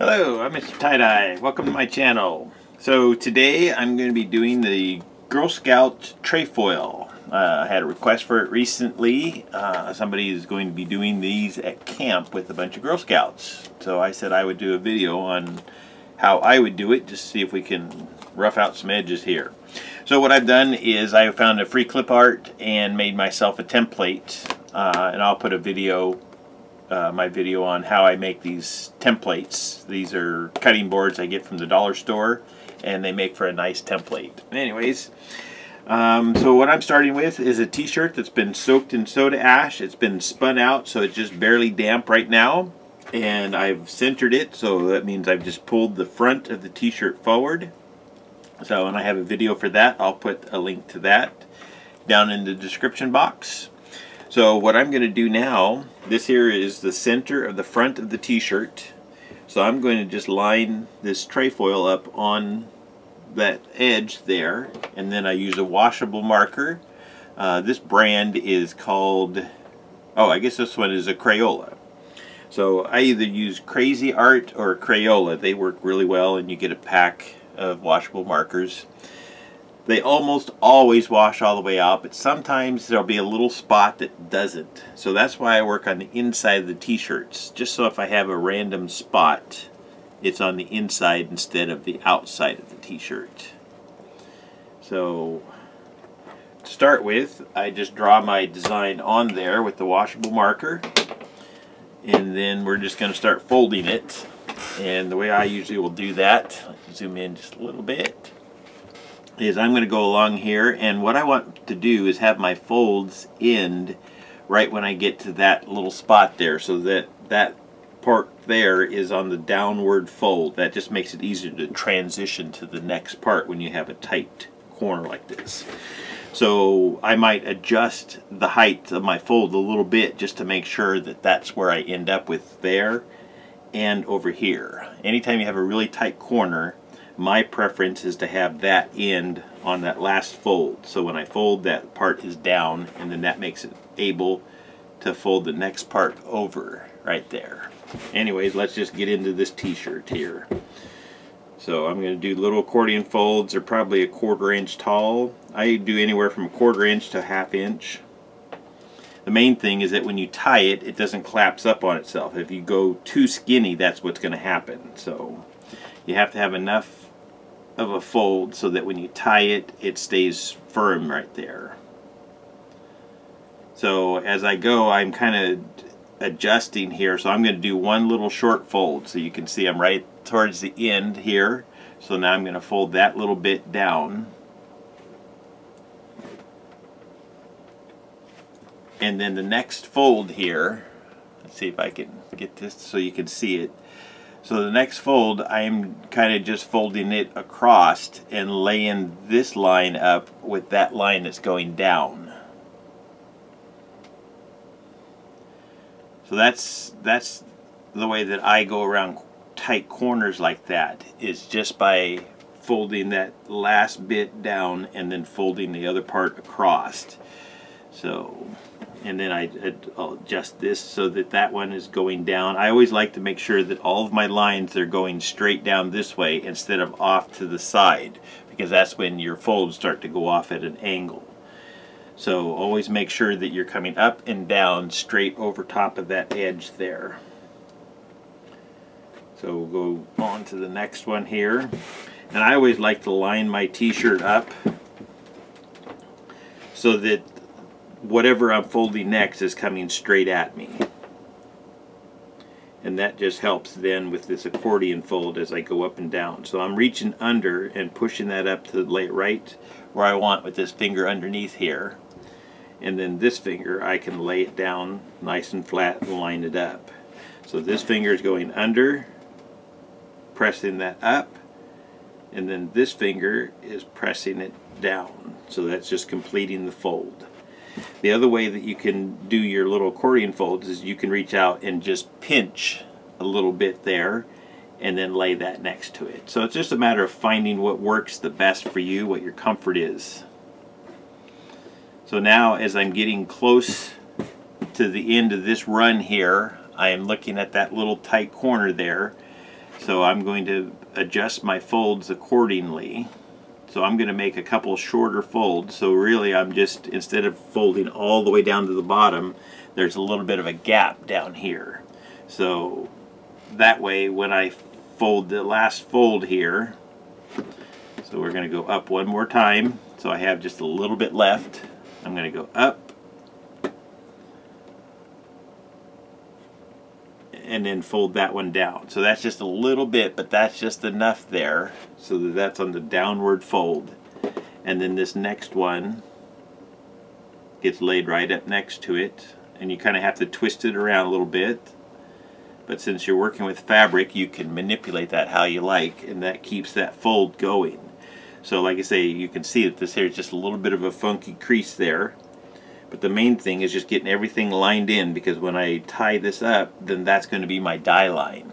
Hello, I'm Mr. Tie-Dye. Welcome to my channel. So today I'm going to be doing the Girl Scout trefoil. Uh, I had a request for it recently. Uh, somebody is going to be doing these at camp with a bunch of Girl Scouts. So I said I would do a video on how I would do it, just to see if we can rough out some edges here. So what I've done is I found a free clip art and made myself a template. Uh, and I'll put a video uh, my video on how I make these templates. These are cutting boards I get from the dollar store and they make for a nice template. Anyways, um, so what I'm starting with is a t-shirt that's been soaked in soda ash. It's been spun out so it's just barely damp right now and I've centered it so that means I've just pulled the front of the t-shirt forward. So and I have a video for that. I'll put a link to that down in the description box. So what I'm going to do now, this here is the center of the front of the t-shirt. So I'm going to just line this trefoil up on that edge there and then I use a washable marker. Uh, this brand is called, oh I guess this one is a Crayola. So I either use Cra-Z-Art or Crayola. They work really well and you get a pack of washable markers. They almost always wash all the way out, but sometimes there'll be a little spot that doesn't. So that's why I work on the inside of the t-shirts. Just so if I have a random spot, it's on the inside instead of the outside of the t-shirt. So to start with, I just draw my design on there with the washable marker. And then we're just going to start folding it. And the way I usually will do that, zoom in just a little bit is I'm going to go along here and what I want to do is have my folds end right when I get to that little spot there so that that part there is on the downward fold. That just makes it easier to transition to the next part when you have a tight corner like this. So I might adjust the height of my fold a little bit just to make sure that that's where I end up with there and over here. Anytime you have a really tight corner, my preference is to have that end on that last fold. So when I fold, that part is down, and then that makes it able to fold the next part over right there. Anyways, let's just get into this t-shirt here. So I'm going to do little accordion folds. They're probably a quarter inch tall. I do anywhere from a quarter inch to a half inch. The main thing is that when you tie it, it doesn't collapse up on itself. If you go too skinny, that's what's going to happen. So you have to have enough of a fold so that when you tie it, it stays firm right there. So as I go, I'm kind of adjusting here. So I'm going to do one little short fold. So you can see I'm right towards the end here. So now I'm going to fold that little bit down. And then the next fold here, let's see if I can get this so you can see it. So the next fold, I'm kind of just folding it across and laying this line up with that line that's going down. So that's that's the way that I go around tight corners like that is just by folding that last bit down and then folding the other part across. So and then I, adjust this so that that one is going down. I always like to make sure that all of my lines are going straight down this way instead of off to the side because that's when your folds start to go off at an angle. So always make sure that you're coming up and down straight over top of that edge there. So we'll go on to the next one here. And I always like to line my t-shirt up so that whatever I'm folding next is coming straight at me. And that just helps then with this accordion fold as I go up and down. So I'm reaching under and pushing that up to it right where I want with this finger underneath here. And then this finger I can lay it down nice and flat and line it up. So this finger is going under, pressing that up, and then this finger is pressing it down. So that's just completing the fold. The other way that you can do your little accordion folds is you can reach out and just pinch a little bit there and then lay that next to it. So it's just a matter of finding what works the best for you, what your comfort is. So now as I'm getting close to the end of this run here, I am looking at that little tight corner there. So I'm going to adjust my folds accordingly. So I'm going to make a couple shorter folds. So really I'm just, instead of folding all the way down to the bottom, there's a little bit of a gap down here. So that way when I fold the last fold here, so we're going to go up one more time. So I have just a little bit left. I'm going to go up and then fold that one down. So that's just a little bit, but that's just enough there so that that's on the downward fold. And then this next one gets laid right up next to it. And you kind of have to twist it around a little bit. But since you're working with fabric, you can manipulate that how you like, and that keeps that fold going. So like I say, you can see that this here is just a little bit of a funky crease there. But the main thing is just getting everything lined in because when I tie this up, then that's going to be my dye line.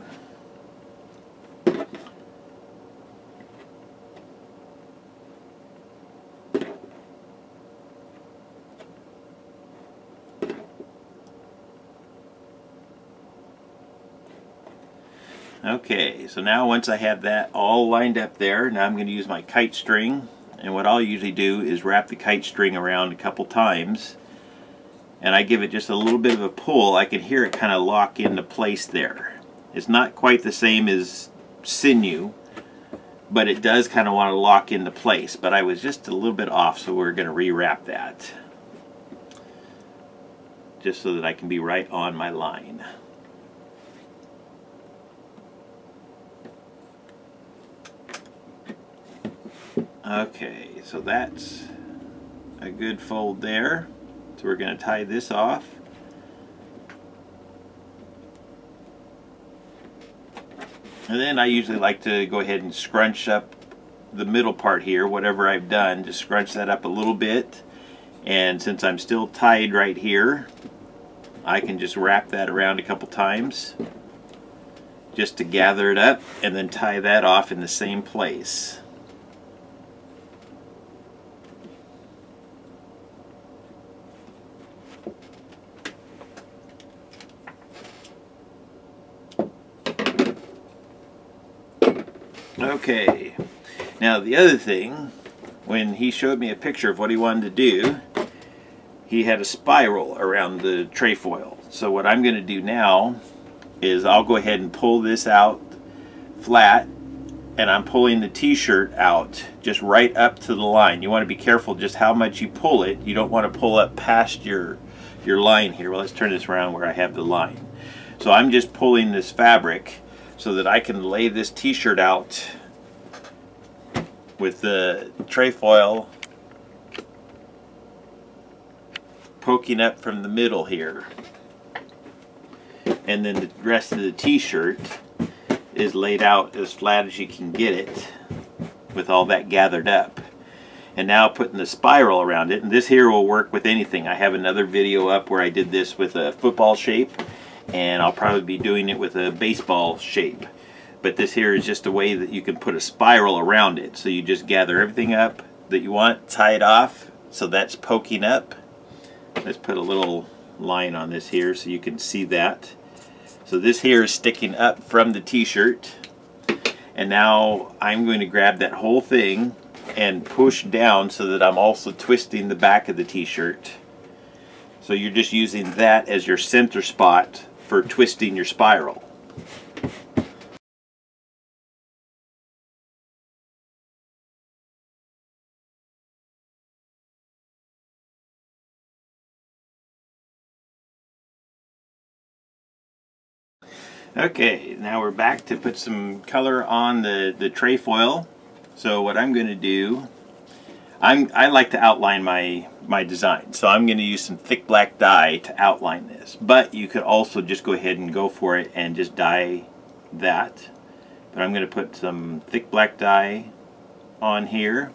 Okay, so now once I have that all lined up there, now I'm going to use my kite string. And what I'll usually do is wrap the kite string around a couple times and I give it just a little bit of a pull, I can hear it kind of lock into place there. It's not quite the same as sinew, but it does kind of want to lock into place. But I was just a little bit off, so we're going to rewrap that. Just so that I can be right on my line. Okay, so that's a good fold there. So we're going to tie this off. And then I usually like to go ahead and scrunch up the middle part here, whatever I've done, just scrunch that up a little bit. And since I'm still tied right here, I can just wrap that around a couple times just to gather it up and then tie that off in the same place. Okay, now the other thing, when he showed me a picture of what he wanted to do, he had a spiral around the trefoil. So what I'm going to do now is I'll go ahead and pull this out flat and I'm pulling the t-shirt out just right up to the line. You want to be careful just how much you pull it. You don't want to pull up past your your line here. Well, let's turn this around where I have the line. So I'm just pulling this fabric so that I can lay this t-shirt out with the trefoil poking up from the middle here. And then the rest of the t-shirt is laid out as flat as you can get it with all that gathered up. And now putting the spiral around it, and this here will work with anything. I have another video up where I did this with a football shape and I'll probably be doing it with a baseball shape. But this here is just a way that you can put a spiral around it. So you just gather everything up that you want, tie it off, so that's poking up. Let's put a little line on this here so you can see that. So this here is sticking up from the t-shirt. And now I'm going to grab that whole thing and push down so that I'm also twisting the back of the t-shirt. So you're just using that as your center spot for twisting your spiral. Okay, now we're back to put some color on the, the trefoil. So what I'm going to do, I'm, I like to outline my my design. So I'm going to use some thick black dye to outline this. But you could also just go ahead and go for it and just dye that. But I'm going to put some thick black dye on here.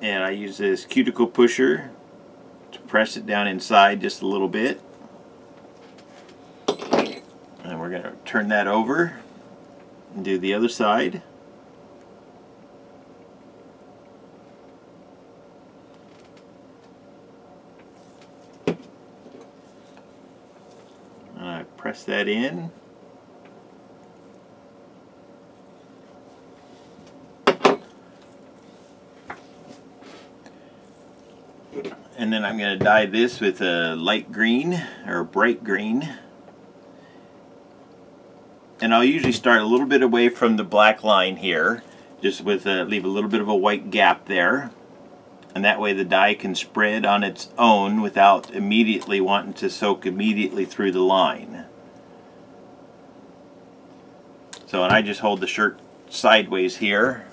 And I use this cuticle pusher to press it down inside just a little bit. And we're going to turn that over and do the other side. And I press that in. And then I'm going to dye this with a light green or bright green. And I'll usually start a little bit away from the black line here, just with a, leave a little bit of a white gap there. And that way the dye can spread on its own without immediately wanting to soak immediately through the line. So, and I just hold the shirt sideways here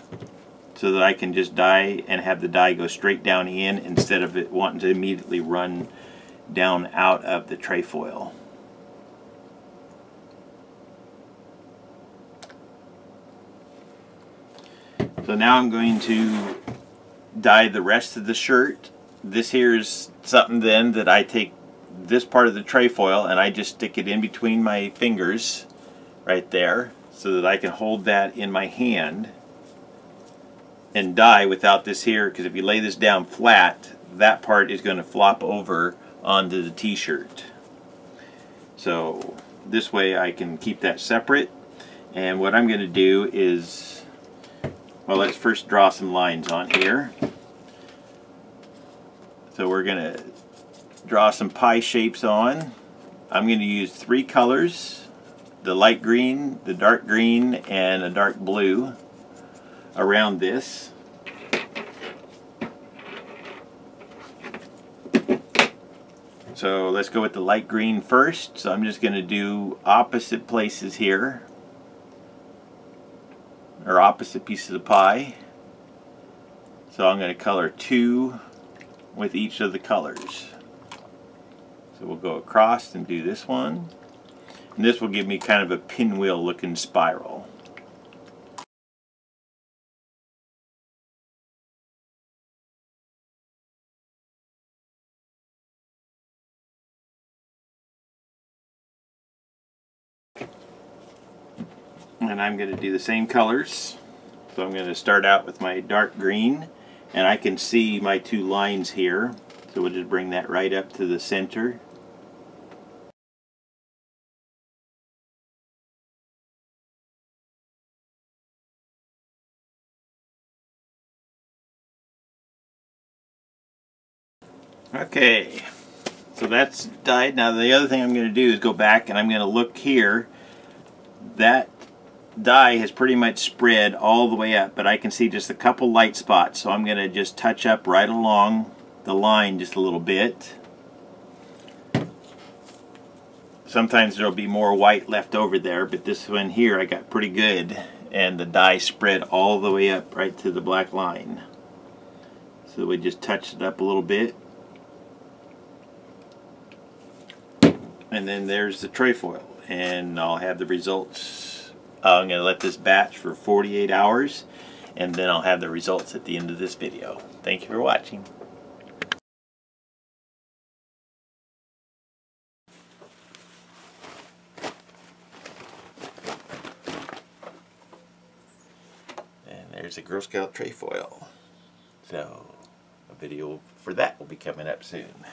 so that I can just dye and have the dye go straight down in instead of it wanting to immediately run down out of the trefoil. So now I'm going to dye the rest of the shirt. This here is something then that I take this part of the trefoil and I just stick it in between my fingers right there so that I can hold that in my hand and dye without this here because if you lay this down flat that part is going to flop over onto the t-shirt so this way I can keep that separate and what I'm going to do is well let's first draw some lines on here so we're going to draw some pie shapes on I'm going to use three colors the light green the dark green and a dark blue around this. So let's go with the light green first. So I'm just going to do opposite places here. Or opposite pieces of the pie. So I'm going to color two with each of the colors. So we'll go across and do this one. And this will give me kind of a pinwheel looking spiral. And I'm going to do the same colors. So I'm going to start out with my dark green and I can see my two lines here. So we'll just bring that right up to the center. Okay, so that's dyed. Now the other thing I'm going to do is go back and I'm going to look here. That dye has pretty much spread all the way up, but I can see just a couple light spots, so I'm going to just touch up right along the line just a little bit. Sometimes there'll be more white left over there, but this one here I got pretty good, and the dye spread all the way up right to the black line. So we just touched it up a little bit. And then there's the trefoil, and I'll have the results uh, I'm going to let this batch for 48 hours and then I'll have the results at the end of this video. Thank you for watching. And there's a Girl Scout trefoil. So a video for that will be coming up soon.